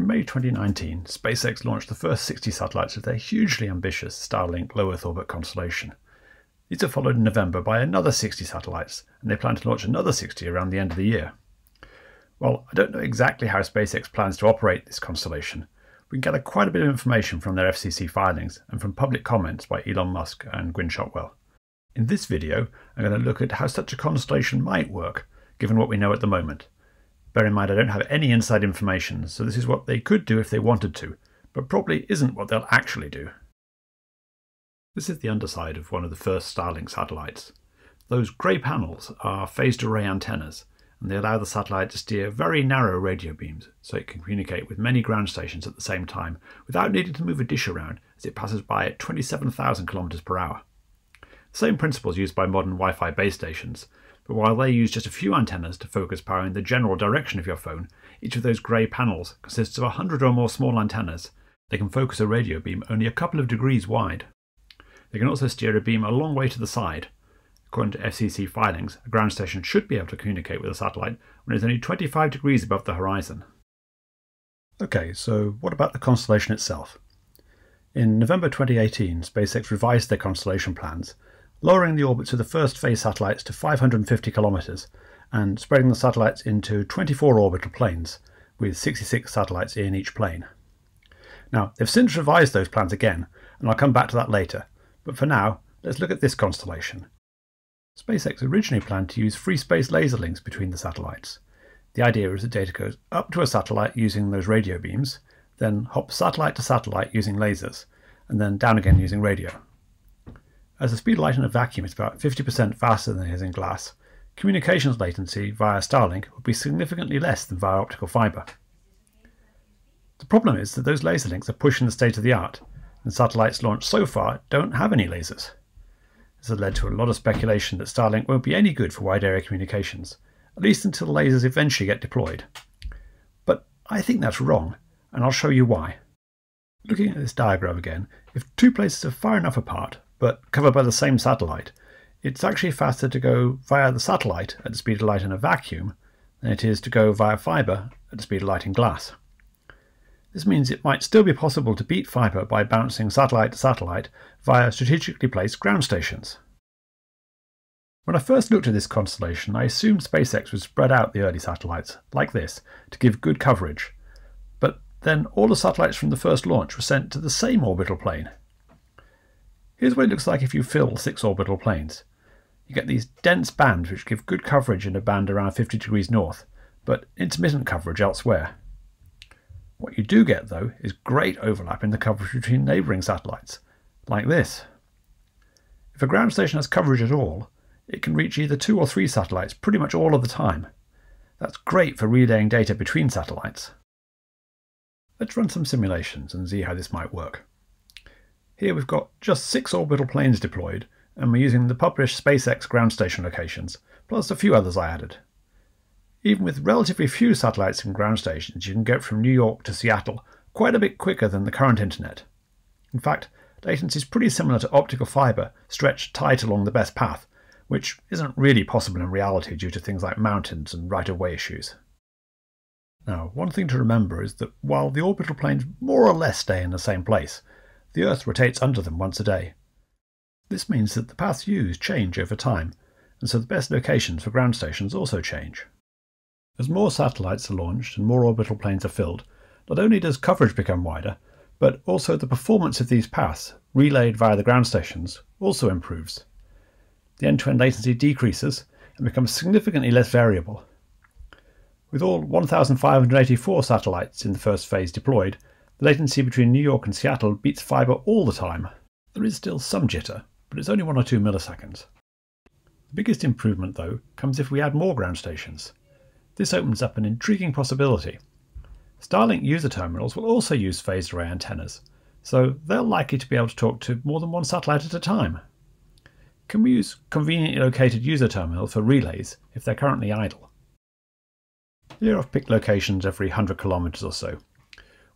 In May 2019, SpaceX launched the first 60 satellites of their hugely ambitious Starlink low Earth orbit constellation. These are followed in November by another 60 satellites, and they plan to launch another 60 around the end of the year. Well, I don't know exactly how SpaceX plans to operate this constellation, we can gather quite a bit of information from their FCC filings and from public comments by Elon Musk and Gwynne Shotwell. In this video, I'm going to look at how such a constellation might work, given what we know at the moment. Bear in mind I don't have any inside information, so this is what they could do if they wanted to, but probably isn't what they'll actually do. This is the underside of one of the first Starlink satellites. Those grey panels are phased array antennas, and they allow the satellite to steer very narrow radio beams so it can communicate with many ground stations at the same time without needing to move a dish around as it passes by at 27,000 km per hour. The same principles used by modern Wi Fi base stations, but while they use just a few antennas to focus power in the general direction of your phone, each of those grey panels consists of a hundred or more small antennas. They can focus a radio beam only a couple of degrees wide. They can also steer a beam a long way to the side. According to FCC filings, a ground station should be able to communicate with a satellite when it's only 25 degrees above the horizon. Okay, so what about the constellation itself? In November 2018, SpaceX revised their constellation plans lowering the orbits of the first phase satellites to 550 kilometers and spreading the satellites into 24 orbital planes, with 66 satellites in each plane. Now, they've since revised those plans again, and I'll come back to that later, but for now, let's look at this constellation. SpaceX originally planned to use free space laser links between the satellites. The idea is that data goes up to a satellite using those radio beams, then hops satellite to satellite using lasers, and then down again using radio. As the speed of light in a vacuum is about 50% faster than it is in glass, communications latency via Starlink would be significantly less than via optical fibre. The problem is that those laser links are pushing the state of the art, and satellites launched so far don't have any lasers. This has led to a lot of speculation that Starlink won't be any good for wide area communications, at least until lasers eventually get deployed. But I think that's wrong, and I'll show you why. Looking at this diagram again, if two places are far enough apart, but covered by the same satellite, it's actually faster to go via the satellite at the speed of light in a vacuum than it is to go via fibre at the speed of light in glass. This means it might still be possible to beat fibre by bouncing satellite to satellite via strategically placed ground stations. When I first looked at this constellation, I assumed SpaceX would spread out the early satellites, like this, to give good coverage. But then all the satellites from the first launch were sent to the same orbital plane, Here's what it looks like if you fill six orbital planes. You get these dense bands which give good coverage in a band around 50 degrees north, but intermittent coverage elsewhere. What you do get, though, is great overlap in the coverage between neighbouring satellites, like this. If a ground station has coverage at all, it can reach either two or three satellites pretty much all of the time. That's great for relaying data between satellites. Let's run some simulations and see how this might work. Here we've got just six orbital planes deployed, and we're using the published SpaceX ground station locations, plus a few others I added. Even with relatively few satellites and ground stations, you can get from New York to Seattle quite a bit quicker than the current internet. In fact, latency is pretty similar to optical fibre stretched tight along the best path, which isn't really possible in reality due to things like mountains and right of way issues. Now, one thing to remember is that while the orbital planes more or less stay in the same place, the Earth rotates under them once a day. This means that the paths used change over time, and so the best locations for ground stations also change. As more satellites are launched and more orbital planes are filled, not only does coverage become wider, but also the performance of these paths, relayed via the ground stations, also improves. The end to end latency decreases and becomes significantly less variable. With all 1,584 satellites in the first phase deployed, the latency between New York and Seattle beats fibre all the time. There is still some jitter, but it's only 1 or 2 milliseconds. The biggest improvement, though, comes if we add more ground stations. This opens up an intriguing possibility. Starlink user terminals will also use phased array antennas, so they're likely to be able to talk to more than one satellite at a time. Can we use conveniently located user terminals for relays if they're currently idle? Here I've picked locations every 100 kilometers or so,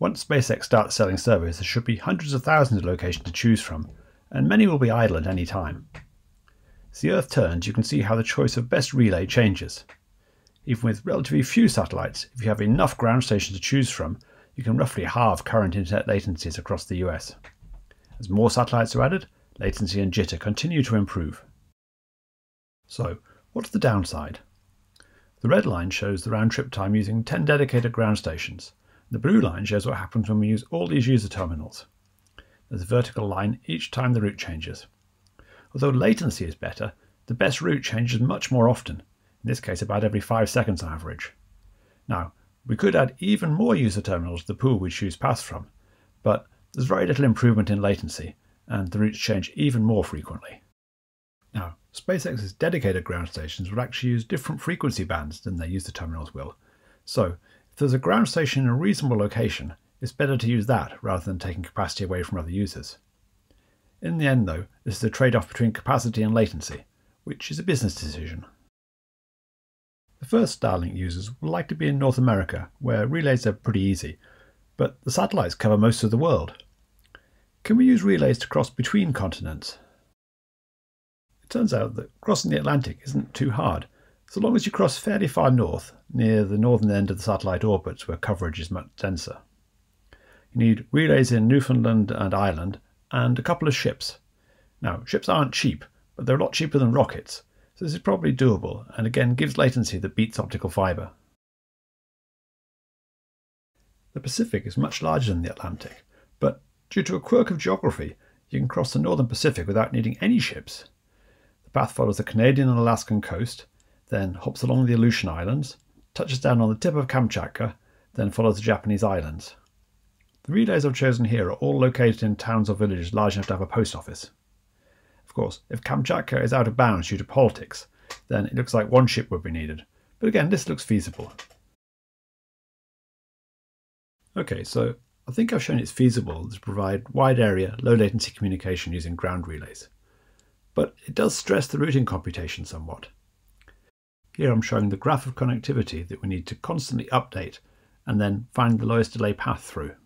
once SpaceX starts selling service, there should be hundreds of thousands of locations to choose from, and many will be idle at any time. As the Earth turns, you can see how the choice of best relay changes. Even with relatively few satellites, if you have enough ground stations to choose from, you can roughly halve current internet latencies across the US. As more satellites are added, latency and jitter continue to improve. So, what's the downside? The red line shows the round trip time using 10 dedicated ground stations. The blue line shows what happens when we use all these user terminals. There's a vertical line each time the route changes. Although latency is better, the best route changes much more often, in this case about every 5 seconds on average. Now, we could add even more user terminals to the pool we choose paths from, but there's very little improvement in latency, and the routes change even more frequently. Now, SpaceX's dedicated ground stations would actually use different frequency bands than their user terminals will. So, there's a ground station in a reasonable location, it's better to use that rather than taking capacity away from other users. In the end, though, this is a trade off between capacity and latency, which is a business decision. The first Starlink users will likely be in North America, where relays are pretty easy, but the satellites cover most of the world. Can we use relays to cross between continents? It turns out that crossing the Atlantic isn't too hard, so long as you cross fairly far north, near the northern end of the satellite orbits where coverage is much denser. You need relays in Newfoundland and Ireland, and a couple of ships. Now, ships aren't cheap, but they're a lot cheaper than rockets, so this is probably doable, and again gives latency that beats optical fibre. The Pacific is much larger than the Atlantic, but due to a quirk of geography, you can cross the northern Pacific without needing any ships. The path follows the Canadian and Alaskan coast, then hops along the Aleutian Islands, touches down on the tip of Kamchatka, then follows the Japanese islands. The relays I've chosen here are all located in towns or villages large enough to have a post office. Of course, if Kamchatka is out of bounds due to politics, then it looks like one ship would be needed. But again, this looks feasible. Okay, so I think I've shown it's feasible to provide wide area, low latency communication using ground relays but it does stress the routing computation somewhat. Here I'm showing the graph of connectivity that we need to constantly update and then find the lowest delay path through.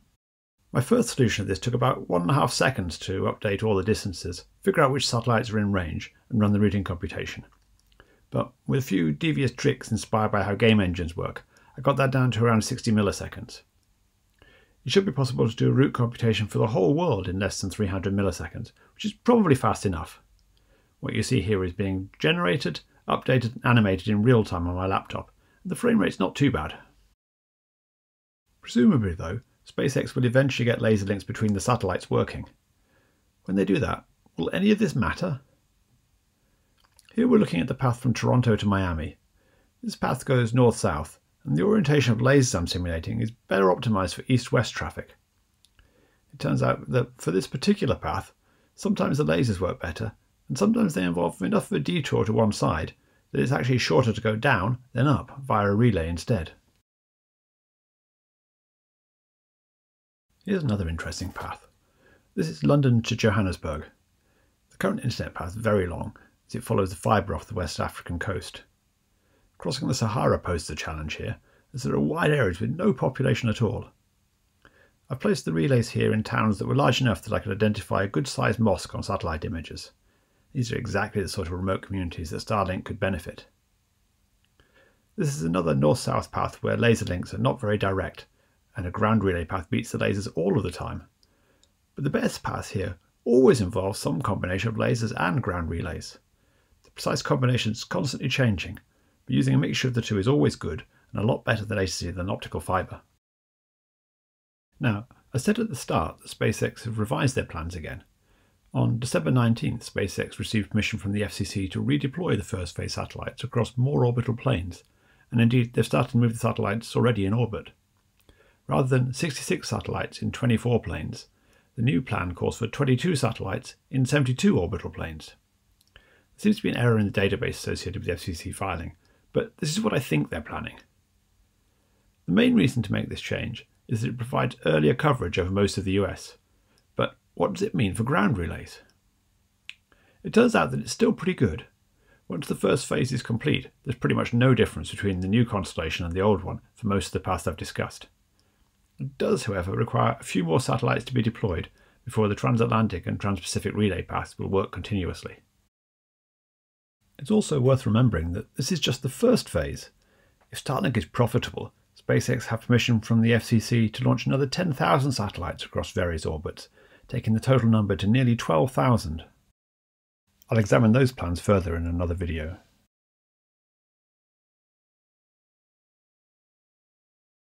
My first solution of this took about one and a half seconds to update all the distances, figure out which satellites are in range, and run the routing computation. But with a few devious tricks inspired by how game engines work, I got that down to around 60 milliseconds. It should be possible to do a route computation for the whole world in less than 300 milliseconds, which is probably fast enough. What you see here is being generated, updated and animated in real time on my laptop. and The frame rate's not too bad. Presumably though, SpaceX will eventually get laser links between the satellites working. When they do that, will any of this matter? Here we're looking at the path from Toronto to Miami. This path goes north-south, and the orientation of lasers I'm simulating is better optimized for east-west traffic. It turns out that for this particular path, sometimes the lasers work better, and sometimes they involve enough of a detour to one side that it's actually shorter to go down than up via a relay instead. Here's another interesting path. This is London to Johannesburg. The current internet path is very long as it follows the fibre off the West African coast. Crossing the Sahara poses a challenge here as there are wide areas with no population at all. I've placed the relays here in towns that were large enough that I could identify a good sized mosque on satellite images. These are exactly the sort of remote communities that Starlink could benefit. This is another north-south path where laser links are not very direct, and a ground relay path beats the lasers all of the time. But the best path here always involves some combination of lasers and ground relays. The precise combination is constantly changing, but using a mixture of the two is always good and a lot better than latency than optical fibre. Now, I said at the start that SpaceX have revised their plans again, on December 19th, SpaceX received permission from the FCC to redeploy the first phase satellites across more orbital planes, and indeed they've started to move the satellites already in orbit. Rather than 66 satellites in 24 planes, the new plan calls for 22 satellites in 72 orbital planes. There seems to be an error in the database associated with the FCC filing, but this is what I think they're planning. The main reason to make this change is that it provides earlier coverage over most of the US, what does it mean for ground relays? It turns out that it's still pretty good. Once the first phase is complete, there's pretty much no difference between the new constellation and the old one for most of the paths I've discussed. It does, however, require a few more satellites to be deployed before the transatlantic and transpacific relay paths will work continuously. It's also worth remembering that this is just the first phase. If Starlink is profitable, SpaceX have permission from the FCC to launch another 10,000 satellites across various orbits, taking the total number to nearly 12,000. I'll examine those plans further in another video.